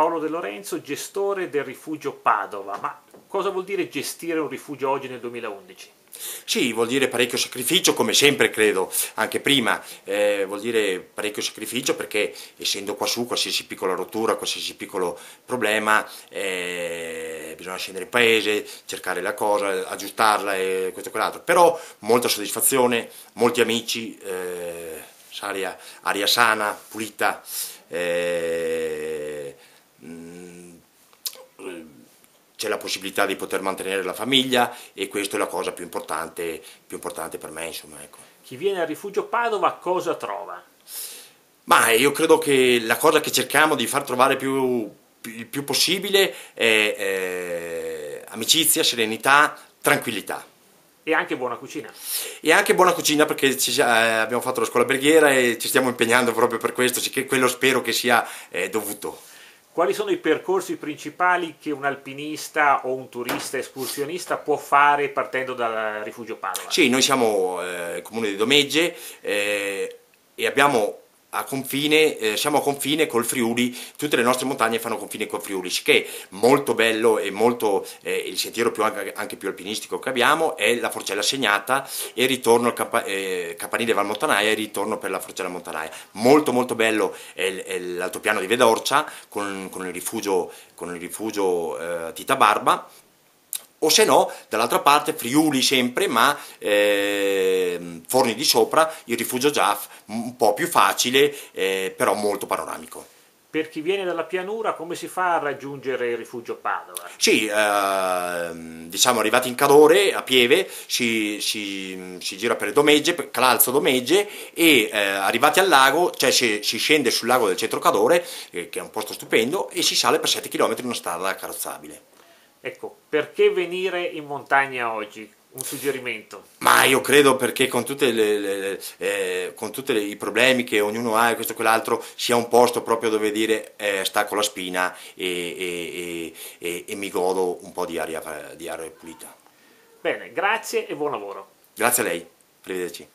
Paolo De Lorenzo, gestore del rifugio Padova, ma cosa vuol dire gestire un rifugio oggi nel 2011? Sì, vuol dire parecchio sacrificio, come sempre credo, anche prima, eh, vuol dire parecchio sacrificio perché essendo qua su qualsiasi piccola rottura, qualsiasi piccolo problema, eh, bisogna scendere in paese, cercare la cosa, aggiustarla e questo e quell'altro, però molta soddisfazione, molti amici, eh, aria, aria sana, pulita, eh, mm, c'è la possibilità di poter mantenere la famiglia e questa è la cosa più importante, più importante per me. Insomma, ecco. Chi viene al rifugio Padova cosa trova? Ma io credo che la cosa che cerchiamo di far trovare più, il più possibile è, è amicizia, serenità, tranquillità. E anche buona cucina. E anche buona cucina perché ci, eh, abbiamo fatto la scuola alberghiera e ci stiamo impegnando proprio per questo, quello spero che sia eh, dovuto. Quali sono i percorsi principali che un alpinista o un turista escursionista può fare partendo dal rifugio Padova? Sì, noi siamo eh, comune di Domegge eh, e abbiamo a confine, eh, siamo a confine col Friuli, tutte le nostre montagne fanno confine col Friuli, che è molto bello e molto, eh, il sentiero più, anche più alpinistico che abbiamo è la Forcella Segnata e ritorno al campa, eh, Campanile Val Montanaia e ritorno per la Forcella Montanaia. Molto molto bello è, è l'altopiano di Vedorcia con, con il rifugio, con il rifugio eh, Tita Barba o se no dall'altra parte Friuli sempre ma eh, Forni di Sopra il rifugio Giaff un po' più facile eh, però molto panoramico per chi viene dalla pianura come si fa a raggiungere il rifugio Padova? Sì, eh, diciamo arrivati in Cadore a Pieve si, si, si gira per Domegge, Calalzo Domegge e eh, arrivati al lago, cioè si, si, scende sul lago del centro Cadore eh, che è un posto stupendo e si sale per 7 km in una strada carrozzabile. Ecco, perché venire in montagna oggi? Un suggerimento? Ma io credo perché con tutti eh, i problemi che ognuno ha e questo e quell'altro sia un posto proprio dove dire eh, stacco la spina e, e, e, e, mi godo un po' di aria, di aria pulita. Bene, grazie e buon lavoro. Grazie a lei, arrivederci.